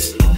Peace.